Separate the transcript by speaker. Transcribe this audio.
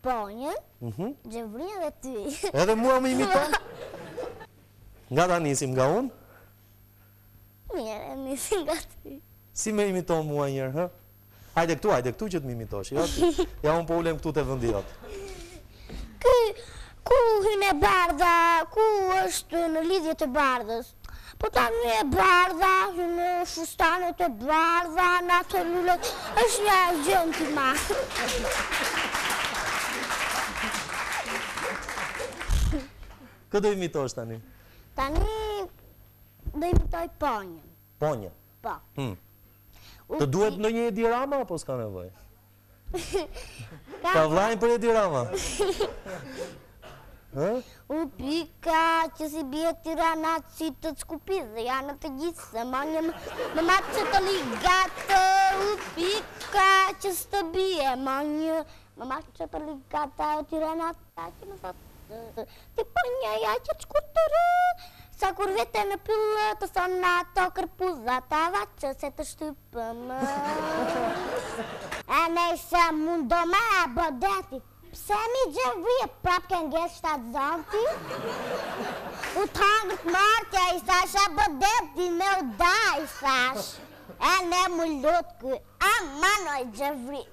Speaker 1: Ponjën,
Speaker 2: mhm.
Speaker 1: Gjevrinë dhe ty.
Speaker 2: Edhe mua më imiton? Nga ta nisim, nga unë?
Speaker 1: Mirë, nisim nga ty.
Speaker 2: Si më imiton mua njëherë, hë? Hajde këtu, hajde këtu që të më imitosh, jo? Ja unë po ulem këtu te vëndi jot.
Speaker 1: Ky, ku hyn e bardha, ku është në lidhje të bardhës? Po tani e bardha, me fustanet e bardha, në ato lulet, është një gjënë të ma.
Speaker 2: Kë do imitosh tani?
Speaker 1: Tani do imitoj Ponjën.
Speaker 2: Ponjën?
Speaker 1: Po.
Speaker 2: Hmm. Të duhet ndonjë Edi Rama, apo s'ka nevojë? Ka vlajnë për Edi Rama.
Speaker 1: U pika që s'i bie Tirana si të ckupiz dhe janë në të gjithë se ma një më matë që të ligatë. U pika që s'të bie ma një më matë që të ligatë e tirana të Ja që më thotë, ti po një ja që të shkurtër, sa kur vete në pyll, të thonë ato kërpudhat, avash se të shtypëm. E ne i se mund do me e bë deti, pse mi gjë vje prap ke nge shtatë zanti? U të hangtë mortja i thashë, e bë deti me u da i thashë, e ne m'u lut ky, aman oj Gjevrie.